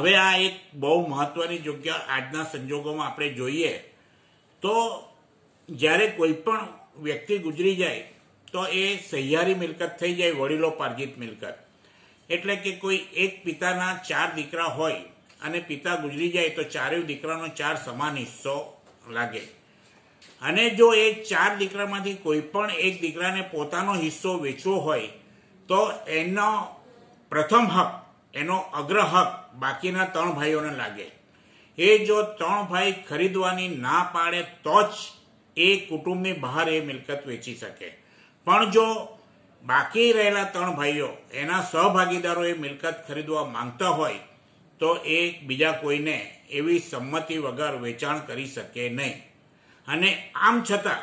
હવે આ એક બહુ મહત્વની જગ્યા આજના સંજોગોમાં આપણે જોઈએ તો જ્યારે કોઈ પણ વ્યક્તિ ગુજરી જાય, તો એ સહિયારી મિલકત થઈ જાય, વડીલો પાર્જિત મિલકત. એટલે કે કોઈ એક પિતાના ચાર દીકરા હોય અને પિતા ગુજરી જાય, તો ચારેય દીકરાનો ચાર સમાન હિસ્સો લાગે. અને જો એ ચાર દીકરામાંથી કોઈ પણ એક દીકરાને પોતાનો હિસ્સો વેચવો હોય, તો એનો પ્રથમ હક એનો અગ્રહક બાકીના ત્રણ ભાઈઓને લાગે. એ જો ત્રણ ભાઈ ખરીદવાની ના પાડે તો જ એ કુટુંબની બહાર એ મિલકત વેચી શકે. પણ જો બાકી રહેલા ત્રણ ભાઈઓ એના સહભાગીદારો એ મિલકત ખરીદવા માંગતા હોય, તો એ બીજા કોઈને એવી સંમતિ વગર વેચાણ કરી શકે નહીં. અને આમ છતાં,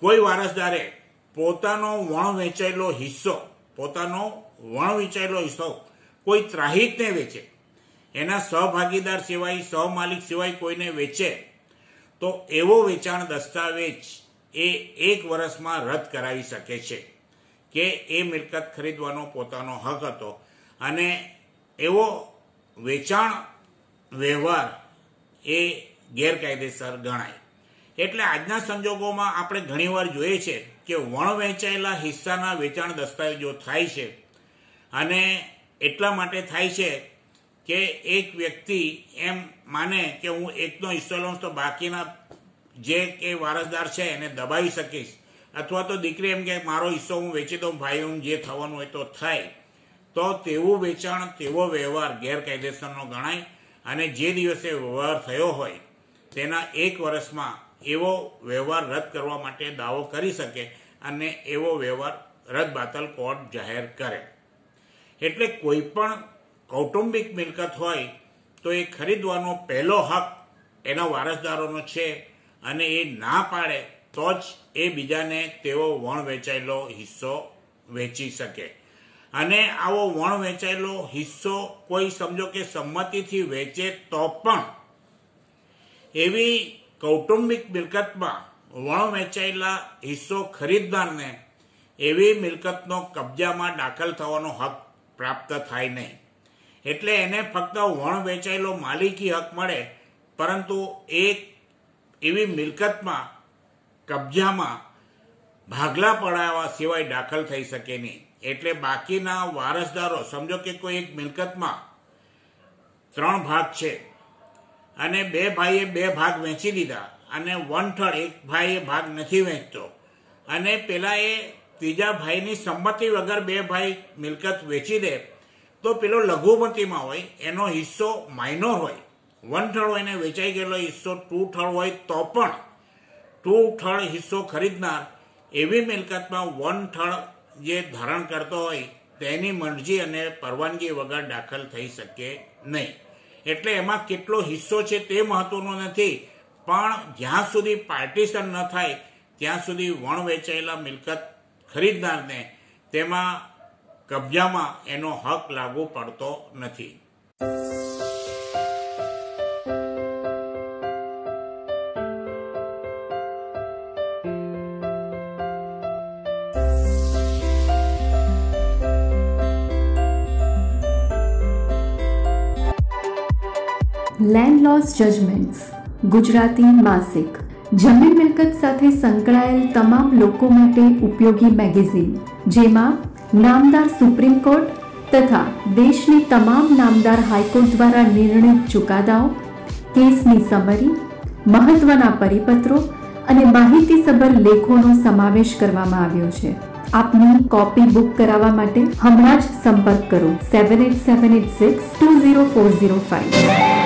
કોઈ વારસદારે પોતાનો વણ વેચાયેલો હિસ્સો, પોતાનો વણ વેચાયેલો હિસ્સો કોઈ ત્રાહિતને વેચે, એના સહભાગીદાર સિવાય, સહમાલિક સિવાય કોઈને વેચે, તો એવો વેચાણ દસ્તાવેજ એ એક વર્ષમાં રદ કરાવી શકે છે કે એ મિલકત ખરીદવાનો પોતાનો હક હતો. અને એવો વેચાણ વ્યવહાર એ ગેરકાયદેસર ગણાય. એટલે આજના સંજોગોમાં આપણે ઘણીવાર જોઈએ છે કે વણ વેચાયેલા હિસ્સાના વેચાણ દસ્તાવેજો થાય છે અને એટલા માટે થાય છે કે એક વ્યક્તિ એમ માને કે હું એકનો હિસ્સો લઉં તો બાકીના જે કે વારસદાર છે એને દબાવી શકીશ. અથવા તો દીકરી એમ કે મારો હિસ્સો હું વેચી દઉં, ભાઈ હું જે થવાનું હોય તો થાય. તો તેવું વેચાણ, તેવો વ્યવહાર ગેરકાયદેસરનો ગણાય અને જે દિવસે વ્યવહાર થયો હોય તેના એક વર્ષમાં એવો વ્યવહાર રદ કરવા માટે દાવો કરી શકે અને એવો વ્યવહાર રદ બાતલ કોર્ટ જાહેર કરે. એટલે કોઈ પણ કૌટુંબિક મિલકત હોય, તો એ ખરીદવાનો પહેલો હક એના વારસદારોનો છે અને એ ના પાડે તો જ એ બીજાને તેવો વણ વેચાયેલો હિસ્સો વેચી શકે. અને આવો વણ વેચાયેલો હિસ્સો કોઈ સમજો કે સંમતિથી વેચે તો પણ એવી કૌટુંબિક મિલકતમાં વણ વેચાયેલા હિસ્સો ખરીદનારને એવી મિલકતનો કબજામાં દાખલ થવાનો હક પ્રાપ્ત થાય નહીં. એટલે એને ફક્ત વણ વેચાયેલો માલિકી હક મળે, પરંતુ એક એવી મિલકતમાં, કબજામાં ભાગલા પડાવવા સિવાય દાખલ થઈ શકે નહીં. એટલે બાકીના વારસદારો, સમજો કે કોઈ એક મિલકતમાં ત્રણ ભાગ છે. અને બે ભાઈએ બે ભાગ વેચી દીધા અને વન થર્ડ એક ભાઈએ ભાગ નથી વેચતો. અને પેલા એ ત્રીજા ભાઈની સંમતિ વગર બે ભાઈ મિલકત વેચી દે, તો પેલો લઘુમતીમાં હોય, એનો હિસ્સો માઇનોર હોય. વન થર્ડ હોય ને વેચાઈ ગયેલો હિસ્સો ટુ થર્ડ હોય તો પણ ટુ થર્ડ હિસ્સો ખરીદનાર એવી મિલકતમાં વન થર્ડ જે ધારણ કરતો હોય, તેની મરજી અને પરવાનગી વગર દાખલ થઈ શકે નહીં. એટલે એમાં કેટલો હિસ્સો છે તે મહત્વનો નથી, પણ જ્યાં સુધી પાર્ટીશન ન થાય, ત્યાં સુધી વણ વેચાયેલા મિલકત ખરીદનારને તેમાં કબજામાં એનો હક લાગુ પડતો નથી. લેન્ડ લોસ જજમેન્ટ્સ ગુજરાતી માસિક જમીન મિલકત સાથે સંકળાયેલ તમામ લોકો માટે ઉપયોગી મેગેઝિન, જેમાં નામદાર સુપ્રીમ કોર્ટ તથા દેશની તમામ નામદાર હાઈકોર્ટ દ્વારા નિર્ણિત ચુકાદાઓ, કેસની સમરી, મહત્વના પરિપત્રો અને માહિતીસભર લેખોનો સમાવેશ કરવામાં આવ્યો છે. આપની કોપી બુક કરાવવા માટે હમણાં જ સંપર્ક કરો. Seven eight seven eight six two zero four zero five